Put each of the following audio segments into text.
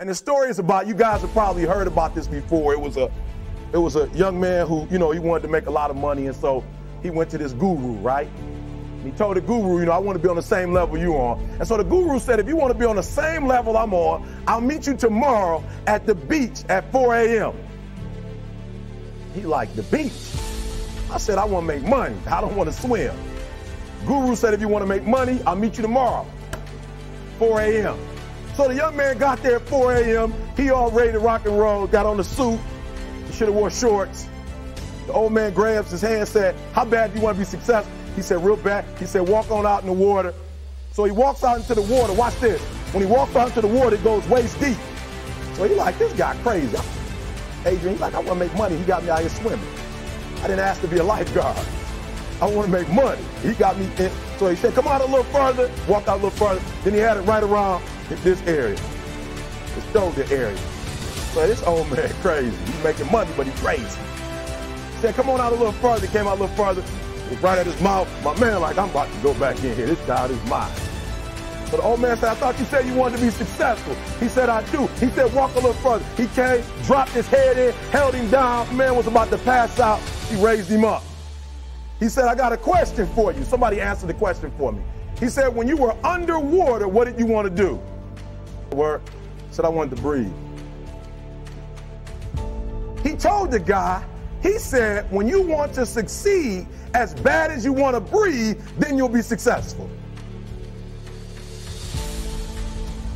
And the story is about you guys have probably heard about this before. It was a it was a young man who, you know, he wanted to make a lot of money and so he went to this guru, right? And he told the guru, you know, I want to be on the same level you are. And so the guru said, if you want to be on the same level I'm on, I'll meet you tomorrow at the beach at 4 a.m. He liked the beach. I said, I want to make money. I don't want to swim. Guru said, if you want to make money, I'll meet you tomorrow, 4 a.m. So the young man got there at 4 a.m. He all ready to rock and roll, got on the suit. He should have wore shorts. The old man grabs his hand and said, how bad do you want to be successful? He said, real bad. He said, walk on out in the water. So he walks out into the water. Watch this. When he walks out into the water, it goes waist deep. So he like, this guy crazy. Adrian, he's like, I want to make money. He got me out here swimming. I didn't ask to be a lifeguard. I want to make money. He got me in. So he said, come out a little further, walk out a little further. Then he had it right around this area, the shoulder area. So this old man crazy. He's making money, but he's crazy. He said, come on out a little further. He came out a little further. was right at his mouth. My man like, I'm about to go back in here. This God is mine. So the old man said, I thought you said you wanted to be successful. He said, I do. He said, walk a little further. He came, dropped his head in, held him down. The man was about to pass out. He raised him up. He said, I got a question for you. Somebody answered the question for me. He said, when you were underwater, what did you want to do? Word said, I wanted to breathe. He told the guy, he said, when you want to succeed as bad as you want to breathe, then you'll be successful.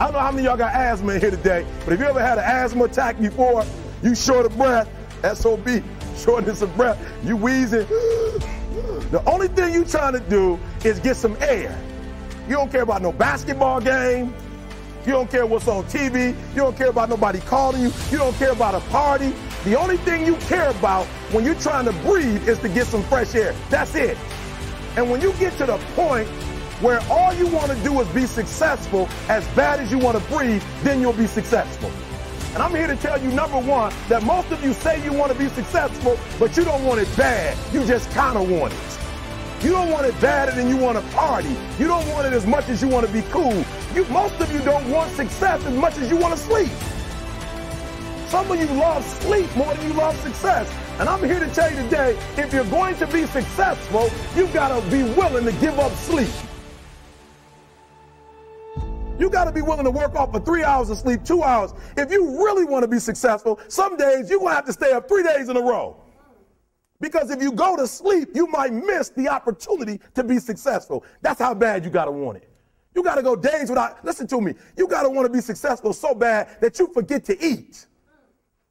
I don't know how many y'all got asthma in here today, but if you ever had an asthma attack before, you short of breath, SOB, shortness of breath, you wheezing. The only thing you trying to do is get some air. You don't care about no basketball game. You don't care what's on TV. You don't care about nobody calling you. You don't care about a party. The only thing you care about when you're trying to breathe is to get some fresh air. That's it. And when you get to the point where all you want to do is be successful as bad as you want to breathe, then you'll be successful. And I'm here to tell you, number one, that most of you say you want to be successful, but you don't want it bad. You just kind of want it. You don't want it badder than you want to party. You don't want it as much as you want to be cool. You, most of you don't want success as much as you want to sleep. Some of you love sleep more than you love success. And I'm here to tell you today, if you're going to be successful, you've got to be willing to give up sleep. You got to be willing to work off for three hours of sleep, two hours. If you really want to be successful, some days you're going to have to stay up three days in a row. Because if you go to sleep, you might miss the opportunity to be successful. That's how bad you got to want it. You got to go days without, listen to me, you got to want to be successful so bad that you forget to eat.